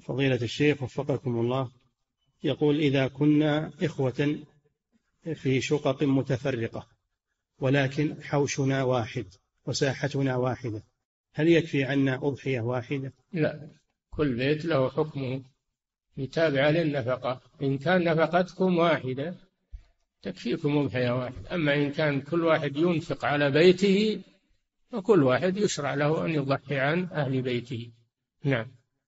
فضيلة الشيخ وفقكم الله يقول إذا كنا إخوة في شقق متفرقة ولكن حوشنا واحد وساحتنا واحدة هل يكفي عنا أضحية واحدة؟ لا كل بيت له حكمه. يتابع للنفقة إن كان نفقتكم واحدة تكفيكم أضحية واحدة. أما إن كان كل واحد ينفق على بيته فكل واحد يشرع له أن يضحي عن أهل بيته. نعم.